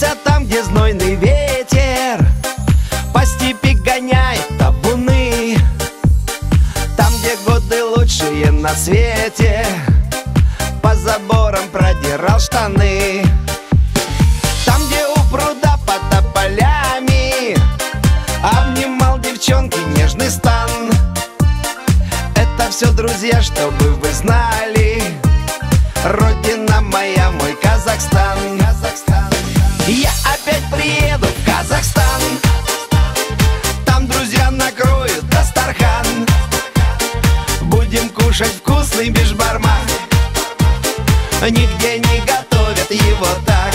Прячься там, где знойный ветер. По степи гоняет табуны. Там, где годы лучшие на свете. По заборам продирал штаны. Там, где у пруда под тополями Обнимал девчонки нежный стан. Это все, друзья, чтобы вы знали. Родина моя, мой Казахстан, Казахстан. Я опять приеду в Казахстан. Там друзья накроют Дастархан Будем кушать вкусный бешбармак. Нигде не готовят его так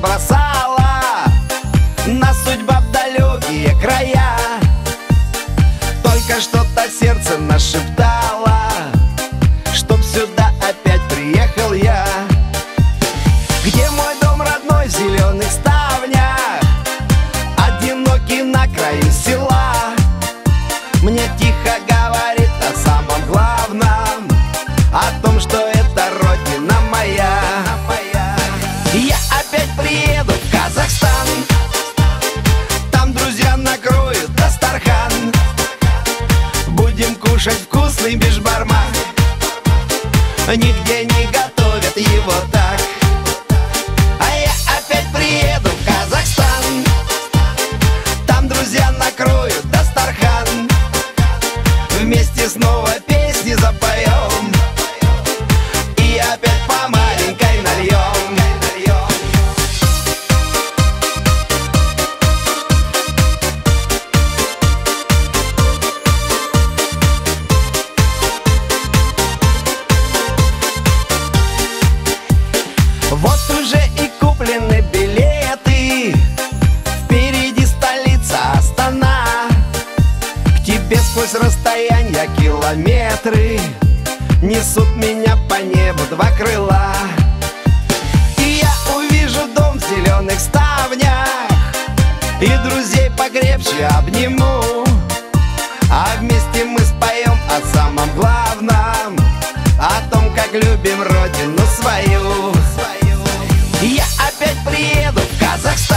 разбросала На судьба в далекие края. Только что-то сердце нашептало Чтоб сюда опять приехал я. Где мой дом родной в зеленых ставнях? Одинокий на краю села. Мне тихо говорит о самом главном О том, Нигде Несут меня по небу два крыла. И я увижу дом в зеленых ставнях И друзей покрепче обниму. А вместе мы споем о самом главном О том, как любим родину свою. Я опять приеду в Казахстан